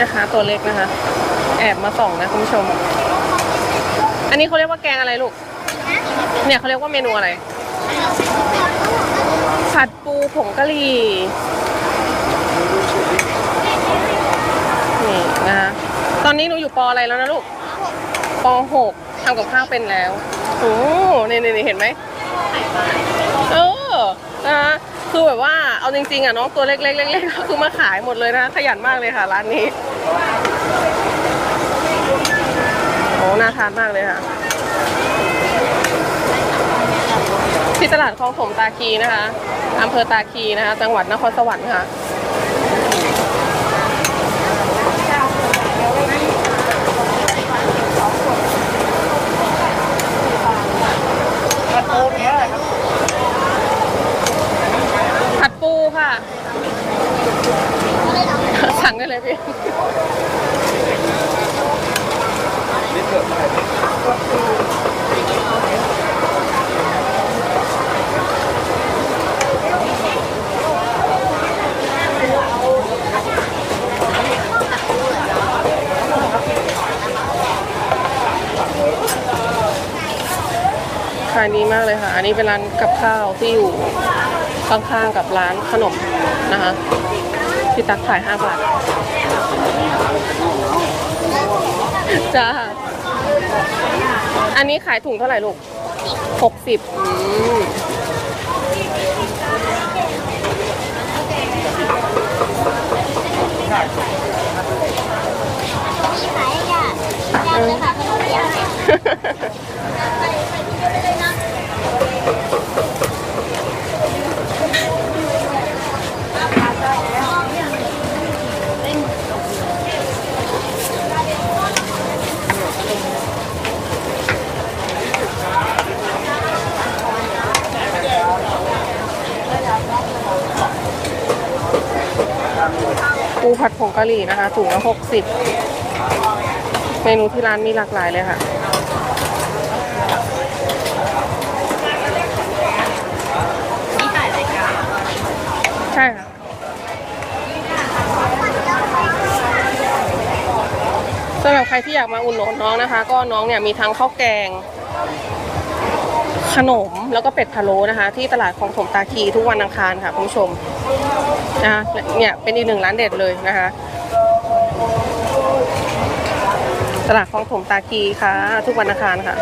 นะคะ ตัวเล็กนะคะ แอบมาส่องนะคุณผู้ชม อันนี้เขาเรียกว่าแกงอะไรลูก เนี่ยเขาเรียกว่าเมนูอะไรผัดปูผงกะหรี่นี่นะคะตอนนี้หนูอยู่ปออะไรแล้วนะลูกปหกทำกับข้าวเป็นแล้วโอ้นี่นี่เห็นไหมเออนะคะ คือแบบว่าเอาจริงๆอะน้องตัวเล็กๆเล็กๆก็คือมาขายหมดเลยนะ ขยันมากเลยค่ะ ร้านนี้โอ้น่าทานมากเลยค่ะ ที่ตลาดคลองถมตาคีนะคะอำเภอตาคีนะคะ จังหวัดนครสวรรค์ค่ะผัดปูเนี้ยอะไรครับ ผัดปูค่ะ สั่งได้เลยพี่นี่เกิดอะไรขายดีมากเลยค่ะ อันนี้เป็นร้านกับข้าวที่อยู่ ข้างๆกับร้านขนมนะคะที่ตักขาย 5 บาท จ้า อันนี้ขายถุงเท่าไหร่ลูก 60อืม ขายอะยากเลยค่ะขนมยาก ปูผัดผงกะหรี่นะคะถุงละ60เมนูที่ร้านมีหลากหลายเลยค่ะนี่ถ่ายรการใช่ค่ะสำหรับใครที่อยากมาอุ่นหนุนน้องนะคะ ก็น้องเนี่ยมีทั้งข้าวแกง ขนมแล้วก็เป็ดพะโล้นะคะ ที่ตลาดคลองถมตาคีทุกวันอังคารค่ะคุณผู้ชม นะเนี่ยเป็นอีกหนึ่งร้านเด็ดเลยนะคะ ตลาดคลองถมตาคีค่ะ ทุกวันอังคารค่ะ